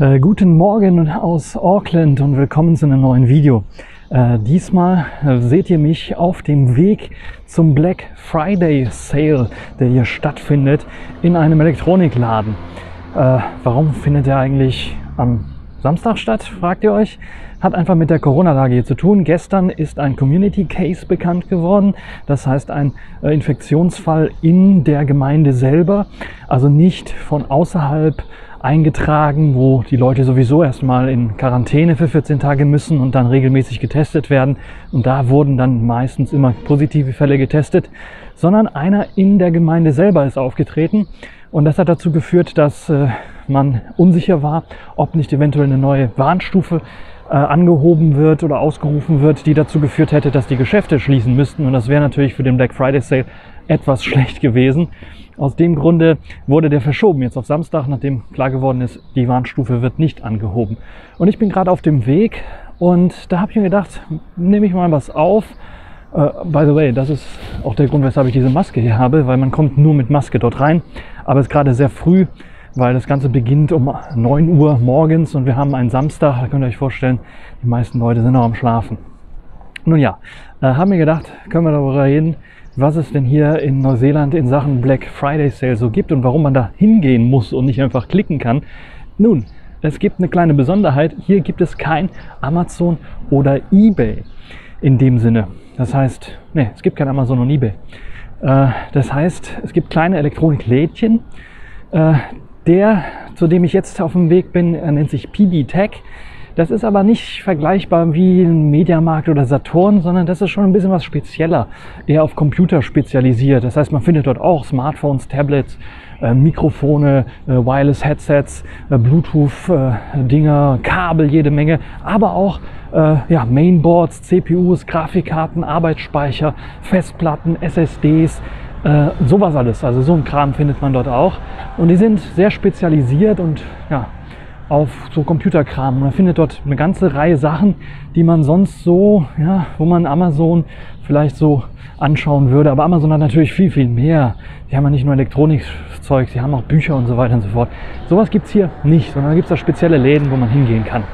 Äh, guten Morgen aus Auckland und willkommen zu einem neuen Video. Äh, diesmal äh, seht ihr mich auf dem Weg zum Black Friday Sale, der hier stattfindet in einem Elektronikladen. Äh, warum findet er eigentlich am Samstag statt, fragt ihr euch? Hat einfach mit der Corona-Lage hier zu tun. Gestern ist ein Community Case bekannt geworden. Das heißt ein äh, Infektionsfall in der Gemeinde selber. Also nicht von außerhalb eingetragen, wo die Leute sowieso erstmal in Quarantäne für 14 Tage müssen und dann regelmäßig getestet werden. Und da wurden dann meistens immer positive Fälle getestet, sondern einer in der Gemeinde selber ist aufgetreten. Und das hat dazu geführt, dass äh, man unsicher war, ob nicht eventuell eine neue Warnstufe äh, angehoben wird oder ausgerufen wird, die dazu geführt hätte, dass die Geschäfte schließen müssten. Und das wäre natürlich für den Black Friday Sale etwas schlecht gewesen. Aus dem Grunde wurde der verschoben jetzt auf Samstag, nachdem klar geworden ist, die Warnstufe wird nicht angehoben. Und ich bin gerade auf dem Weg und da habe ich mir gedacht, nehme ich mal was auf. Uh, by the way, das ist auch der Grund, weshalb ich diese Maske hier habe, weil man kommt nur mit Maske dort rein. Aber es ist gerade sehr früh, weil das Ganze beginnt um 9 Uhr morgens und wir haben einen Samstag. Da könnt ihr euch vorstellen, die meisten Leute sind noch am Schlafen. Nun ja, äh, haben wir gedacht, können wir darüber reden, was es denn hier in Neuseeland in Sachen Black Friday Sale so gibt und warum man da hingehen muss und nicht einfach klicken kann. Nun, es gibt eine kleine Besonderheit. Hier gibt es kein Amazon oder eBay in dem Sinne. Das heißt, nee, es gibt kein Amazon und eBay. Äh, das heißt, es gibt kleine Elektroniklädchen. Äh, der, zu dem ich jetzt auf dem Weg bin, nennt sich PB Tech. Das ist aber nicht vergleichbar wie ein Mediamarkt oder Saturn, sondern das ist schon ein bisschen was spezieller, eher auf Computer spezialisiert. Das heißt, man findet dort auch Smartphones, Tablets, äh, Mikrofone, äh, Wireless-Headsets, äh, Bluetooth-Dinger, Kabel, jede Menge, aber auch ja, Mainboards, CPUs, Grafikkarten, Arbeitsspeicher, Festplatten, SSDs, äh, sowas alles. Also so ein Kram findet man dort auch. Und die sind sehr spezialisiert und ja, auf so Computerkram. Man findet dort eine ganze Reihe Sachen, die man sonst so, ja, wo man Amazon vielleicht so anschauen würde. Aber Amazon hat natürlich viel, viel mehr. Die haben ja nicht nur Elektronikzeug, sie haben auch Bücher und so weiter und so fort. Sowas gibt es hier nicht, sondern da gibt es da spezielle Läden, wo man hingehen kann.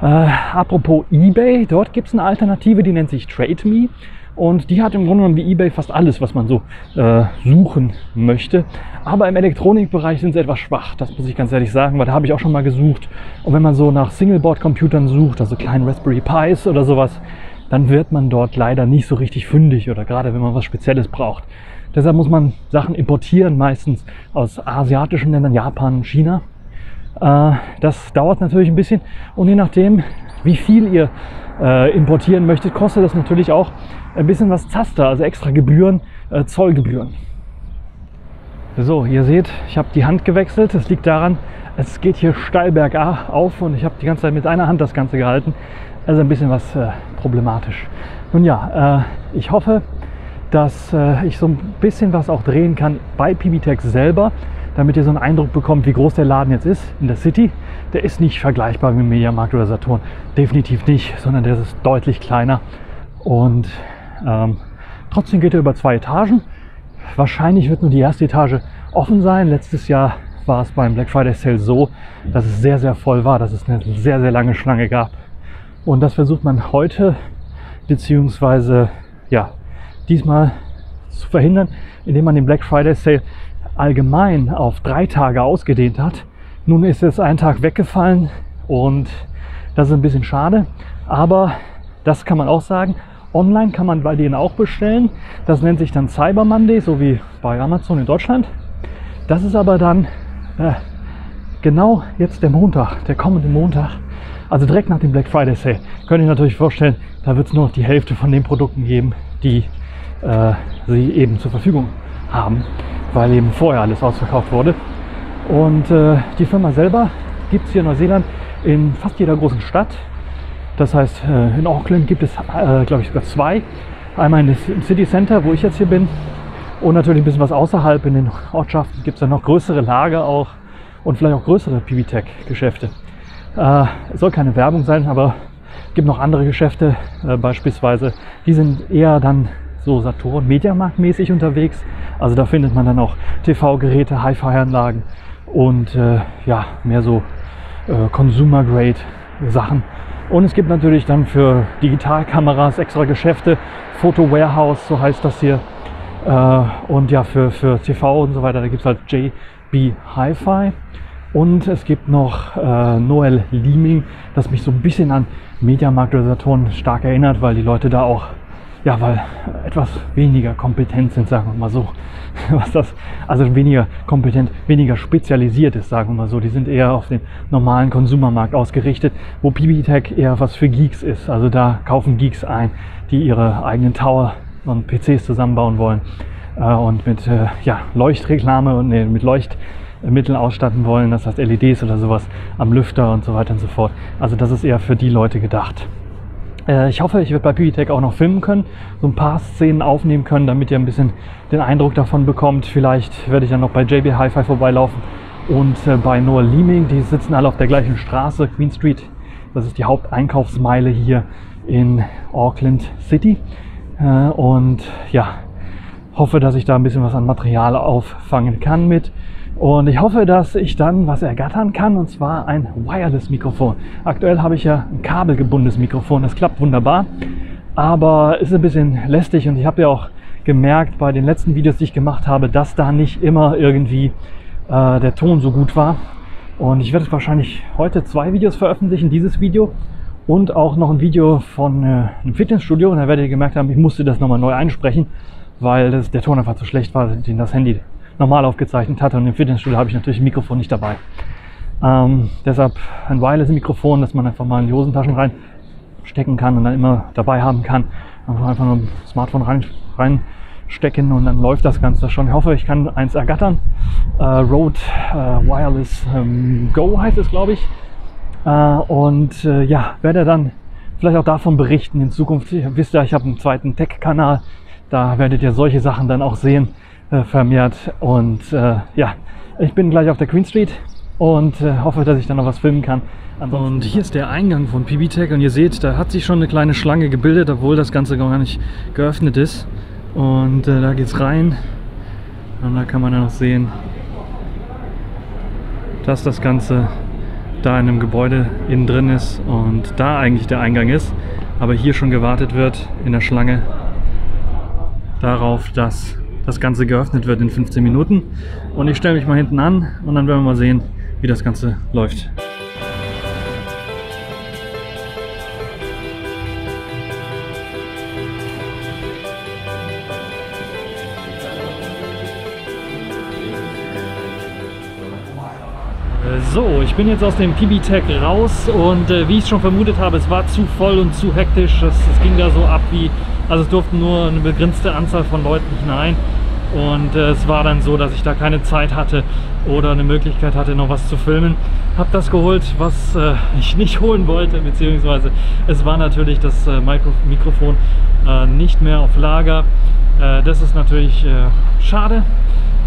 Äh, apropos eBay, dort gibt es eine Alternative, die nennt sich TradeMe. Und die hat im Grunde genommen wie eBay fast alles, was man so äh, suchen möchte. Aber im Elektronikbereich sind sie etwas schwach, das muss ich ganz ehrlich sagen, weil da habe ich auch schon mal gesucht. Und wenn man so nach Singleboard-Computern sucht, also kleinen Raspberry Pis oder sowas, dann wird man dort leider nicht so richtig fündig oder gerade wenn man was Spezielles braucht. Deshalb muss man Sachen importieren, meistens aus asiatischen Ländern, Japan, China. Äh, das dauert natürlich ein bisschen und je nachdem, wie viel ihr äh, importieren möchtet, kostet das natürlich auch ein bisschen was Zaster, also extra Gebühren, äh, Zollgebühren. So, ihr seht, ich habe die Hand gewechselt. Das liegt daran, es geht hier steil bergauf und ich habe die ganze Zeit mit einer Hand das Ganze gehalten. Also ein bisschen was äh, problematisch. Nun ja, äh, ich hoffe, dass äh, ich so ein bisschen was auch drehen kann bei PBTech selber, damit ihr so einen Eindruck bekommt, wie groß der Laden jetzt ist in der City. Der ist nicht vergleichbar mit Mediamarkt oder Saturn. Definitiv nicht, sondern der ist deutlich kleiner. Und ähm, trotzdem geht er über zwei Etagen. Wahrscheinlich wird nur die erste Etage offen sein. Letztes Jahr war es beim Black Friday Sale so, dass es sehr, sehr voll war, dass es eine sehr, sehr lange Schlange gab. Und das versucht man heute, beziehungsweise ja, diesmal zu verhindern, indem man den Black Friday Sale allgemein auf drei Tage ausgedehnt hat. Nun ist es ein Tag weggefallen und das ist ein bisschen schade. Aber das kann man auch sagen. Online kann man bei denen auch bestellen. Das nennt sich dann Cyber Monday, so wie bei Amazon in Deutschland. Das ist aber dann äh, genau jetzt der Montag, der kommende Montag. Also direkt nach dem Black Friday Sale. Könnt ihr natürlich vorstellen, da wird es nur noch die Hälfte von den Produkten geben, die äh, sie eben zur Verfügung haben, weil eben vorher alles ausverkauft wurde. Und äh, die Firma selber gibt es hier in Neuseeland in fast jeder großen Stadt. Das heißt, äh, in Auckland gibt es, äh, glaube ich, sogar zwei. Einmal im City Center, wo ich jetzt hier bin. Und natürlich ein bisschen was außerhalb in den Ortschaften gibt es dann noch größere Lager auch und vielleicht auch größere PB-Tech-Geschäfte. Äh, soll keine Werbung sein, aber es gibt noch andere Geschäfte, äh, beispielsweise. Die sind eher dann so Saturn, Mediamarkt-mäßig unterwegs. Also da findet man dann auch TV-Geräte, Hi-Fi-Anlagen und äh, ja, mehr so äh, Consumer Grade Sachen. Und es gibt natürlich dann für Digitalkameras extra Geschäfte, Photo Warehouse, so heißt das hier. Äh, und ja, für, für TV und so weiter, da gibt es halt JB Hi-Fi. Und es gibt noch äh, Noel Leeming, das mich so ein bisschen an Mediamarkt oder Saturn stark erinnert, weil die Leute da auch, ja, weil etwas weniger kompetent sind, sagen wir mal so. Was das, also weniger kompetent, weniger spezialisiert ist, sagen wir mal so. Die sind eher auf den normalen Konsumermarkt ausgerichtet, wo PBTech eher was für Geeks ist. Also da kaufen Geeks ein, die ihre eigenen Tower und PCs zusammenbauen wollen äh, und mit äh, ja, Leuchtreklame und nee, mit Leucht Mittel ausstatten wollen, das heißt LEDs oder sowas am Lüfter und so weiter und so fort. Also das ist eher für die Leute gedacht. Äh, ich hoffe, ich werde bei Piggytech auch noch filmen können, so ein paar Szenen aufnehmen können, damit ihr ein bisschen den Eindruck davon bekommt. Vielleicht werde ich dann noch bei JB Hi-Fi vorbeilaufen und äh, bei Noah Leeming. Die sitzen alle auf der gleichen Straße, Queen Street. Das ist die Haupteinkaufsmeile hier in Auckland City. Äh, und ja, hoffe, dass ich da ein bisschen was an Material auffangen kann mit. Und ich hoffe, dass ich dann was ergattern kann, und zwar ein Wireless-Mikrofon. Aktuell habe ich ja ein kabelgebundenes Mikrofon, das klappt wunderbar, aber ist ein bisschen lästig und ich habe ja auch gemerkt bei den letzten Videos, die ich gemacht habe, dass da nicht immer irgendwie äh, der Ton so gut war. Und ich werde wahrscheinlich heute zwei Videos veröffentlichen, dieses Video und auch noch ein Video von äh, einem Fitnessstudio. Und da werdet ihr gemerkt haben, ich musste das nochmal neu einsprechen, weil das, der Ton einfach zu schlecht war, den das Handy normal aufgezeichnet hatte. Und im Fitnessstudio habe ich natürlich ein Mikrofon nicht dabei. Ähm, deshalb ein Wireless-Mikrofon, das man einfach mal in die Hosentaschen reinstecken kann und dann immer dabei haben kann. Einfach nur ein Smartphone rein, reinstecken und dann läuft das Ganze schon. Ich hoffe, ich kann eins ergattern. Äh, Rode äh, Wireless ähm, Go heißt es, glaube ich. Äh, und äh, ja, werde dann vielleicht auch davon berichten in Zukunft. Ihr wisst ja, ich habe einen zweiten Tech-Kanal. Da werdet ihr solche Sachen dann auch sehen äh, vermehrt. Und äh, ja, ich bin gleich auf der Queen Street und äh, hoffe, dass ich da noch was filmen kann. Ansonsten und hier ist der Eingang von PBTech und ihr seht, da hat sich schon eine kleine Schlange gebildet, obwohl das Ganze gar nicht geöffnet ist. Und äh, da es rein und da kann man dann noch sehen, dass das Ganze da in einem Gebäude innen drin ist und da eigentlich der Eingang ist, aber hier schon gewartet wird in der Schlange darauf, dass das Ganze geöffnet wird in 15 Minuten. Und ich stelle mich mal hinten an und dann werden wir mal sehen, wie das Ganze läuft. So, ich bin jetzt aus dem PB-Tech raus und äh, wie ich schon vermutet habe, es war zu voll und zu hektisch. Es, es ging da so ab wie, also es durften nur eine begrenzte Anzahl von Leuten hinein. Und äh, es war dann so, dass ich da keine Zeit hatte oder eine Möglichkeit hatte, noch was zu filmen. Habe das geholt, was äh, ich nicht holen wollte, beziehungsweise es war natürlich das äh, Mikro Mikrofon äh, nicht mehr auf Lager. Äh, das ist natürlich äh, schade,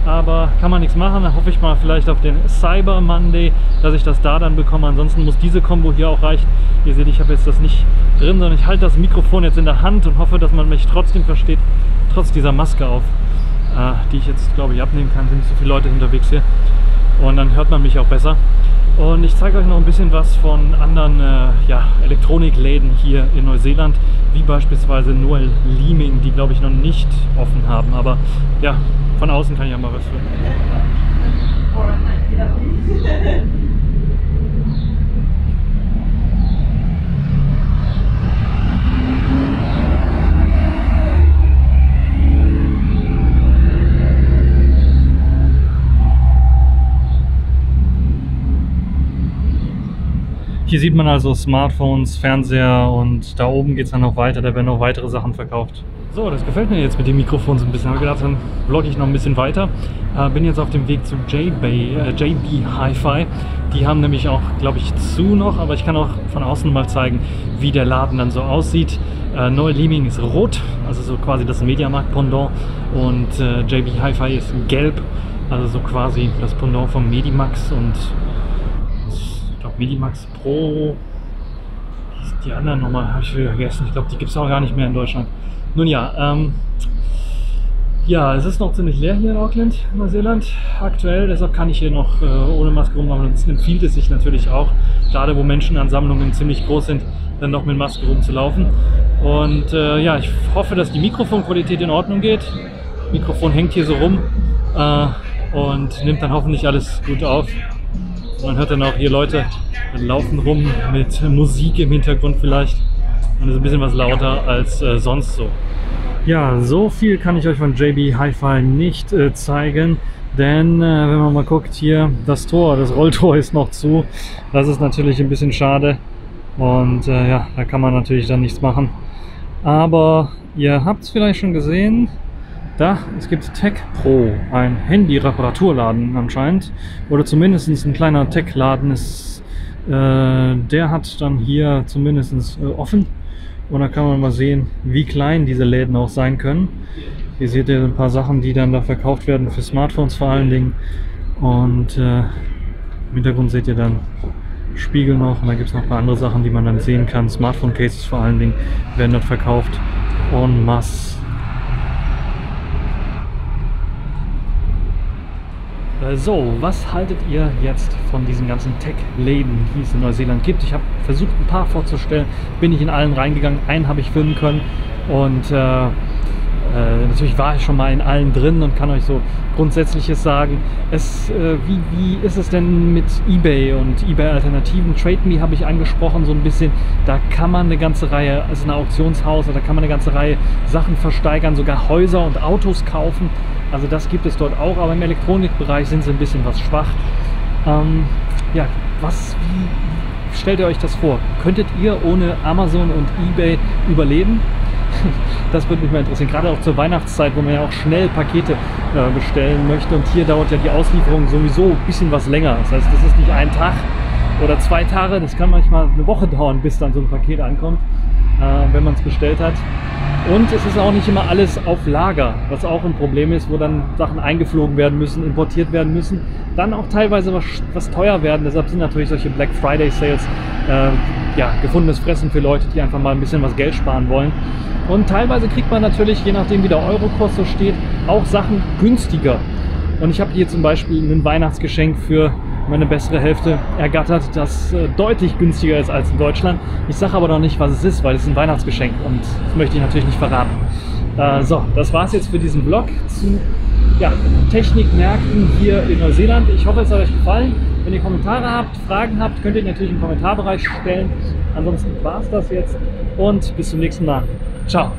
aber kann man nichts machen. Da hoffe ich mal vielleicht auf den Cyber Monday, dass ich das da dann bekomme. Ansonsten muss diese Combo hier auch reichen. Ihr seht, ich habe jetzt das nicht drin, sondern ich halte das Mikrofon jetzt in der Hand und hoffe, dass man mich trotzdem versteht, trotz dieser Maske auf die ich jetzt glaube ich abnehmen kann. Sind nicht so viele Leute unterwegs hier und dann hört man mich auch besser. Und ich zeige euch noch ein bisschen was von anderen äh, ja, Elektronikläden hier in Neuseeland, wie beispielsweise Noel Leeming, die glaube ich noch nicht offen haben. Aber ja, von außen kann ich ja mal was filmen. Hier sieht man also Smartphones, Fernseher und da oben geht es dann noch weiter, da werden noch weitere Sachen verkauft. So, das gefällt mir jetzt mit dem Mikrofon so ein bisschen. Ich habe gedacht, dann vlogge ich noch ein bisschen weiter. Äh, bin jetzt auf dem Weg zu JB, äh, JB Hi-Fi. Die haben nämlich auch, glaube ich, zu noch, aber ich kann auch von außen mal zeigen, wie der Laden dann so aussieht. Äh, Neue Leeming ist rot, also so quasi das Mediamarkt-Pendant und äh, JB Hi-Fi ist gelb, also so quasi das Pendant vom Medimax und Medimax Pro. Die anderen nochmal habe ich vergessen. Ich glaube, die gibt es auch gar nicht mehr in Deutschland. Nun ja, ähm, Ja, es ist noch ziemlich leer hier in Auckland, Neuseeland, aktuell. Deshalb kann ich hier noch äh, ohne Maske rumlaufen. Das empfiehlt es sich natürlich auch, gerade wo Menschenansammlungen ziemlich groß sind, dann noch mit Maske rumzulaufen. Und äh, ja, ich hoffe, dass die Mikrofonqualität in Ordnung geht. Mikrofon hängt hier so rum äh, und nimmt dann hoffentlich alles gut auf. Man hört dann auch hier Leute laufen rum mit Musik im Hintergrund vielleicht. Und ist ein bisschen was lauter als äh, sonst so. Ja, so viel kann ich euch von JB Hi-Fi nicht äh, zeigen, denn äh, wenn man mal guckt hier, das Tor, das Rolltor ist noch zu. Das ist natürlich ein bisschen schade und äh, ja, da kann man natürlich dann nichts machen. Aber ihr habt es vielleicht schon gesehen, da, es gibt Tech Pro, ein Handy-Reparaturladen anscheinend, oder zumindest ein kleiner Tech-Laden ist, äh, der hat dann hier zumindest äh, offen und da kann man mal sehen, wie klein diese Läden auch sein können. Hier seht ihr ein paar Sachen, die dann da verkauft werden für Smartphones vor allen Dingen. Und äh, im Hintergrund seht ihr dann Spiegel noch und da gibt es noch ein paar andere Sachen, die man dann sehen kann. Smartphone-Cases vor allen Dingen werden dort verkauft en masse. Äh, so, was haltet ihr jetzt von diesen ganzen Tech-Läden, die es in Neuseeland gibt? Ich habe versucht, ein paar vorzustellen, bin ich in allen reingegangen, einen habe ich filmen können. Und äh, äh, natürlich war ich schon mal in allen drin und kann euch so Grundsätzliches sagen. Es, äh, wie, wie ist es denn mit eBay und eBay-Alternativen? TradeMe habe ich angesprochen, so ein bisschen. Da kann man eine ganze Reihe, also ein Auktionshaus, da kann man eine ganze Reihe Sachen versteigern, sogar Häuser und Autos kaufen. Also das gibt es dort auch, aber im Elektronikbereich sind sie ein bisschen was schwach. Ähm, ja, was, wie stellt ihr euch das vor? Könntet ihr ohne Amazon und eBay überleben? Das würde mich mal interessieren, gerade auch zur Weihnachtszeit, wo man ja auch schnell Pakete äh, bestellen möchte. Und hier dauert ja die Auslieferung sowieso ein bisschen was länger. Das heißt, das ist nicht ein Tag oder zwei Tage, das kann manchmal eine Woche dauern, bis dann so ein Paket ankommt, äh, wenn man es bestellt hat. Und es ist auch nicht immer alles auf Lager, was auch ein Problem ist, wo dann Sachen eingeflogen werden müssen, importiert werden müssen, dann auch teilweise was, was teuer werden. Deshalb sind natürlich solche Black Friday Sales äh, ja, gefundenes Fressen für Leute, die einfach mal ein bisschen was Geld sparen wollen. Und teilweise kriegt man natürlich, je nachdem wie der Eurokurs so steht, auch Sachen günstiger. Und ich habe hier zum Beispiel ein Weihnachtsgeschenk für meine bessere Hälfte ergattert, das äh, deutlich günstiger ist als in Deutschland. Ich sage aber noch nicht, was es ist, weil es ein Weihnachtsgeschenk und das möchte ich natürlich nicht verraten. Äh, so, das war es jetzt für diesen Vlog zu ja, Technikmärkten hier in Neuseeland. Ich hoffe, es hat euch gefallen. Wenn ihr Kommentare habt, Fragen habt, könnt ihr natürlich im Kommentarbereich stellen. Ansonsten war es das jetzt und bis zum nächsten Mal. Ciao.